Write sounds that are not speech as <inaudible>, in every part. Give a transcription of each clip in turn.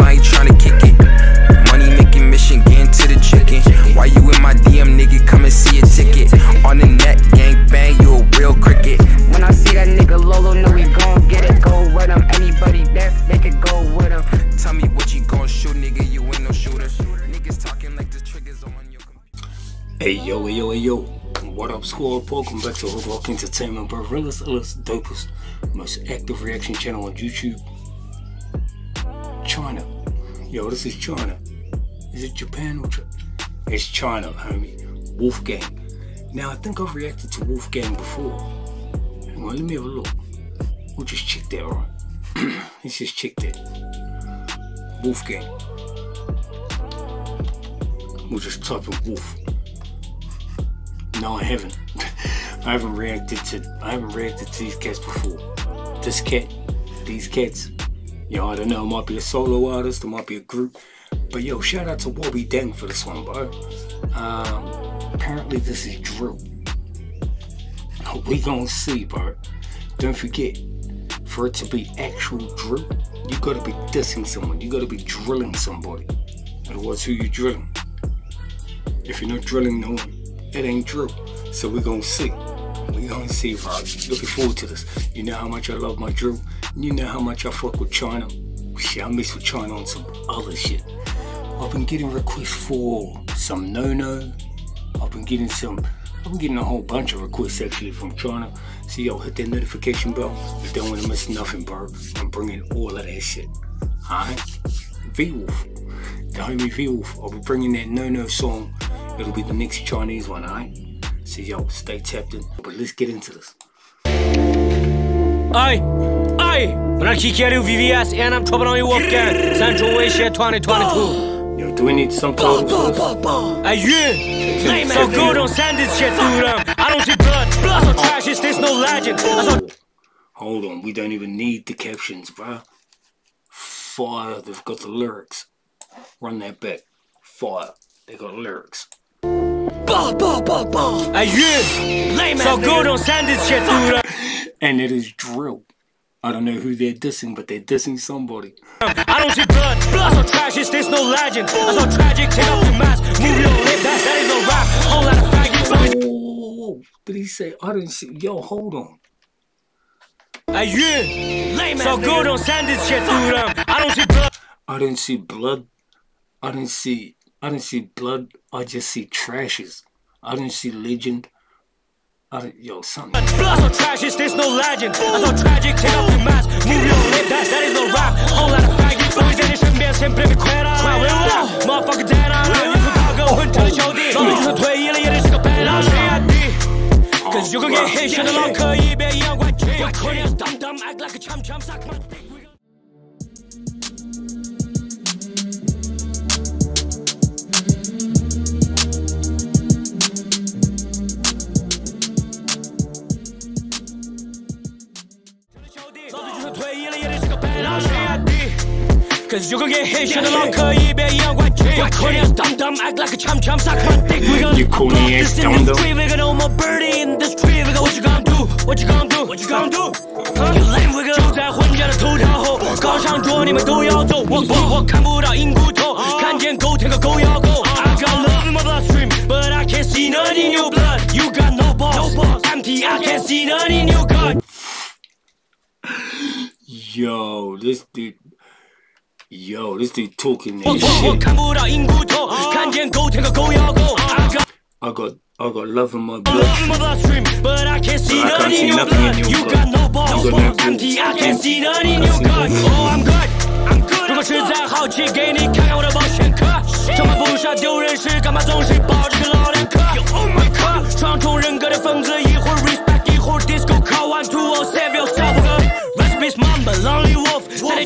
honest, I ain't tryna kick it. Money making mission, getting to the chicken. Why you in my DM, nigga? Come and see a ticket. On the net, gang bang, you a real cricket. When I see that nigga Lolo, know we gon' get it. Go with him. Anybody there, they could go with him. Tell me what you gon' shoot, nigga. You ain't no shooter. Niggas talking like the triggers on your computer. Hey yo, hey yo, hey yo. What up, squad? Welcome back to HoodRok Entertainment, bro. Realest, illest, dopest, most active reaction channel on YouTube. China. Yo, this is China. Is it Japan or China? It's China, homie. Wolfgang. Now, I think I've reacted to Wolfgang before. Hang on, let me have a look. We'll just check that, alright? <clears throat> Let's just check that. Wolfgang. We'll just type in wolf. No, I haven't. <laughs> I haven't reacted to I haven't reacted to these cats before. This cat, these cats. Yo, I don't know, it might be a solo artist, it might be a group. But yo, shout out to Wobby Dang for this one, bro. Um, apparently this is drill. We gonna see, bro. Don't forget, for it to be actual drill, you gotta be dissing someone. You gotta be drilling somebody. Otherwise, who you drilling? If you're not drilling no one, it ain't drill. So we gonna see. We gonna see, bro. Looking forward to this. You know how much I love my drill. You know how much I fuck with China. Shit, I mess with China on some other shit. I've been getting requests for some no-no. I've been getting some, I've been getting a whole bunch of requests actually from China. So yo, hit that notification bell. You don't want to miss nothing, bro. I'm bringing all of that shit. Alright? V-Wolf. The homie V-Wolf. I'll be bringing that no-no song. It'll be the next Chinese one, alright? So yo, stay tapped in. But let's get into this. Aye, aye. When I kick you VVS and I'm trouble on your Wolfgang. Central Asia 2022. Yo, do we need some titles for this? Hey, you. So go, don't send this shit to them. Um. I don't see blood. Blood so trash, it's this no legend. I saw Hold on, we don't even need the captions, bro. Fire, they've got the lyrics. Run that back. Fire, they got lyrics. Hey, you. So go, don't send this shit to them. Um. And it is drill. I don't know who they're dissing, but they're dissing somebody. I don't see blood. Blood so trash, it's this no legend. I saw tragic, take off your mask. Move your lip, that, that is no rap. Whole lot of faggots. Oh, did he say? I didn't see. Yo, hold on. Hey, you. So go, don't send this shit to them. I don't see blood. I didn't see blood. I didn't see. I didn't see blood. I just see trashes. I didn't see legend. I didn't, yo, something. Blood so trash, it's this no legend. I saw tragic, take off your mask. Move your lip, that, that is no rap. Whole lot of faggots. Always在你身边，siempre me cuera。快为我，motherfucker dead on。你是大哥，混成了兄弟。早就算退役了，也得是个白老师啊弟。Cause you gon' get hit，选的老可以，别一样冠军。有可怜，dumb dumb act like a chump chump suck my dick。 老师啊弟。Cause you gon' get hit，选的老可以，别一样冠军。有可怜，dumb dumb act like a chump chump suck my dick。We gon' You corny ass this in dumb this dumb. tree, we got no more birdie in this tree. We got what you gonna do? What you gonna do? What you gonna do? You lame, we got 就在混家的头条后，搞上桌你们都要走。我我我看不到硬骨头，看见狗舔个狗咬狗。I got love in my bloodstream, but I can't see none in your blood. You got no balls, empty. I can't see none in your gut. Yo, this dude. Yo, this dude talking 我 that 我我 shit. 看不到硬骨头，看见狗舔个狗咬狗。I got I got, I got love in my love in blood. my bloodstream, but I can't see But I none can't see in your nothing in blood. your You blood. got no balls, You got no balls. empty. I can't see none in I your see gut. no Oh, I'm good, I'm good. 如果实在好奇，给你看看我的保险壳。这么不傻丢人时，干嘛总是抱着个老两颗？Oh my god，双重人格的疯子， wolf，在你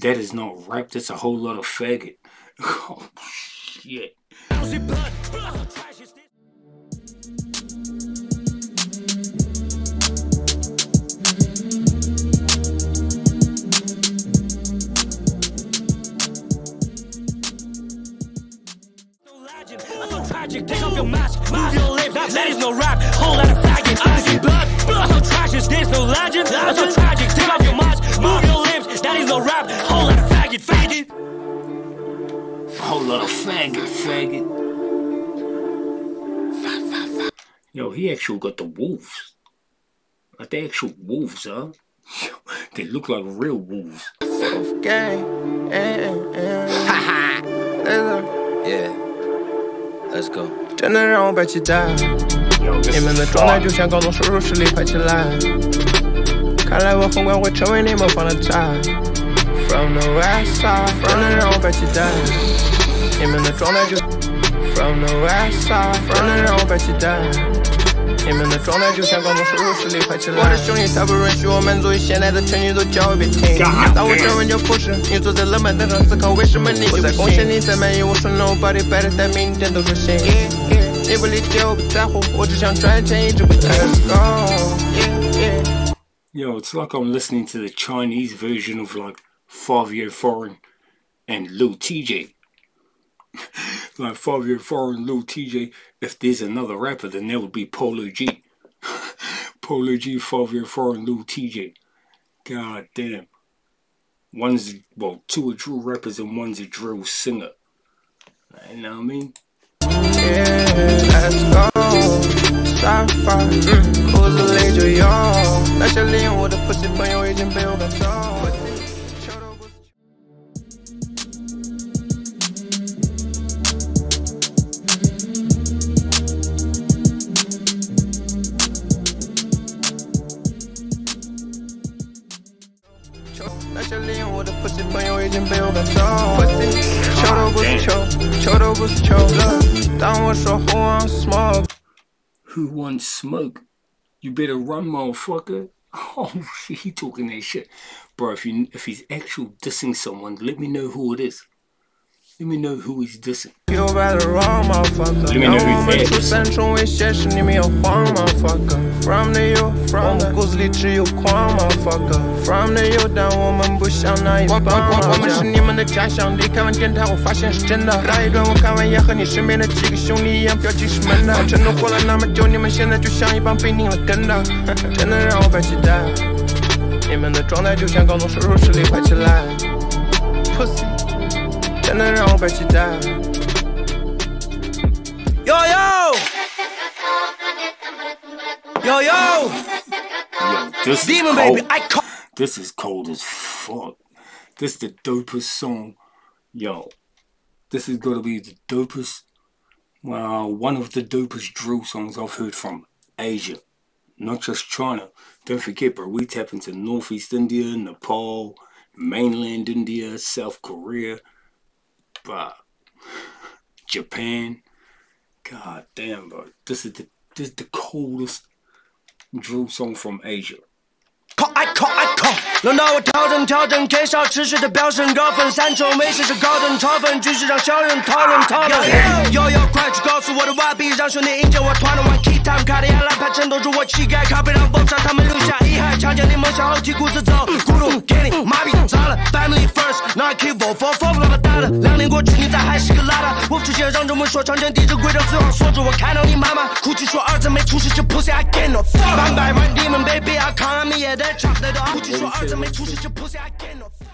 that is not rap. That's a whole lot of faggot. Oh shit. Tragic, take off your mask, move your lips, that is no rap, whole lot of faggot, I see blood, blood so trash, is this no legend? So tragic, take off your A whole lot of faggot, faggot. Yo, he actually got the wolves. Like the actual wolves, huh? <laughs> they look like real wolves. gang. Eh, eh, eh. Yeah. Let's go. 真的让我摆起蛋， Yo, this 你们的 is 状态 fire. 就像高中收入实力排起来。看来我很快会成为你们放的菜。From the west side，真的让我摆起蛋， Aiming the drone at you from the west side. Running around, bet you die. 你们的状态就像刚从手术室里爬起来。我的声音它不允许我满足于现在的成语都叫我别听。当我站稳脚步时，你坐在冷板凳上思考为什么你我在贡献，你在满意，我顺了我把你摆的在明天都是新。你不理解，我不在乎，我只想赚钱，一直不停。Let's go. Yo, it's like I'm listening to the Chinese version of like Fivio Foreign and Lil Tjay. <laughs> like Fivio Foreign, Lil Tjay. If there's another rapper, then that would be Polo G. <laughs> Polo G, Fivio Foreign, Lil Tjay. God damn. One's, well, two are drill rappers and one's a drill singer. You know what I mean? Yeah, let's Who wants smoke Who wants smoke? You better run, motherfucker. <laughs> Oh, shit, he talking that shit. Bro, if, you, if he's actual dissing someone, let me know who it is. Let me know who he's dissing. You better run, me 们 that. 出三重威胁时，你们要慌，motherfucker。From the <laughs> you, from <laughs> the 骨子里只有狂，motherfucker。From the you，但我们不像那一帮。我我我们是你们的假想敌。看完电台，我发现是真的。那一段我看完也和你身边的几个兄弟一样，表情是闷的。我真的活了那么久，你们现在就像一帮被拧了根的，真的让我摆起蛋。你们的状态就像高中收入实力快起来，pussy。真的让我摆起蛋。Yo yo yo yo Yo, this is demon cold. baby, I call. This is cold as fuck. This the dopest song. Yo, this is gonna be the dopest. Well, one of the dopest drill songs I've heard from Asia, not just China. Don't forget, bro, we tap into Northeast India, Nepal, mainland India, South Korea, but Japan. God damn, bro, this is the this is the coldest drill song from Asia. call I call I call，轮到我调整调整，K 少持续的飙升高分，三重美食是高等超分，继续让小人讨论讨论。悠悠，快去告诉我的 YB，让兄弟迎接我团的 One Key Time，卡地亚拉拍衬托出我气概，咖啡让风沙他们留下 坚定，梦想后提裤子走，咕噜给你麻痹炸了，Family First，那 Keep for for for 那么大了，两年过去你咋还是个邋遢？我不出现让中文说唱圈地址规则最好说着，我看到你妈妈哭泣说儿子没出息，这 pussy I get no fuck，反白玩你们 baby，I come me 也得唱，那都哭泣说儿子没出息，这 pussy I get no fuck。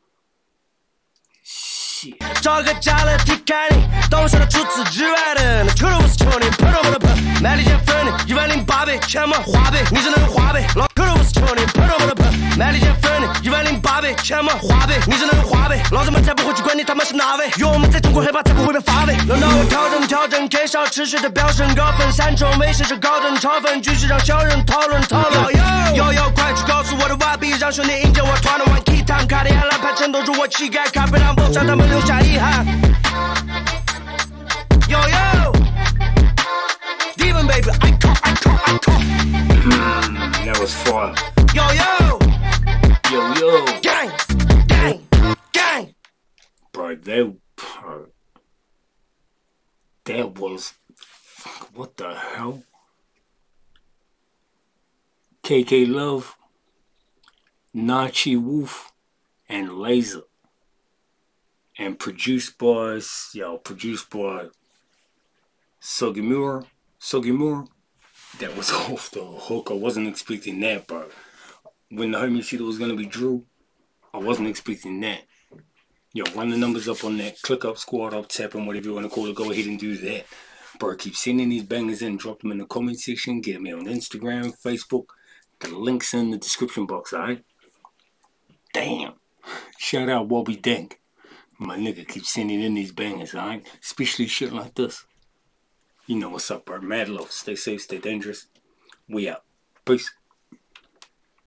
找个家乐体看你，懂事的除此之外的，那球都不是球你，碰都不能碰。买了一件粉的，一万零八百，钱嘛花呗，你只能花呗。老球都不是球你，碰都不能碰。买了一件粉的，一万零八百，钱嘛花呗，你只能花呗。老子们才不会去管你他妈是哪位，有我们在中国黑怕才不会被罚位。轮到我调整调整，K 少持续的飙升高分，三重威胁是高等超分，继续让小人讨论讨论。悠悠，快去告诉我的外币，让兄弟迎接我团的 One Key Time，卡地亚蓝牌衬托住我气概，咖啡让不让他们留下遗憾。Yo yo, what the hell? Kkluv, Nachi Wolf, and Laser. And produced by, yo, produced by Sugimura. Sugimura. That was <laughs> off the hook. I wasn't expecting that, bro. When the homie said it was gonna be Drew, I wasn't expecting that. Yo, run the numbers up on that. Click up, squad up, tap, and whatever you want to call it. Go ahead and do that. Bro, keep sending these bangers in. Drop them in the comment section. Get me on Instagram, Facebook. The links in the description box, alright? Damn. Shout out Wobby Dank. My nigga keeps sending in these bangers, alright? Especially shit like this. You know what's up, bro. Mad love. Stay safe, stay dangerous. We out. Peace.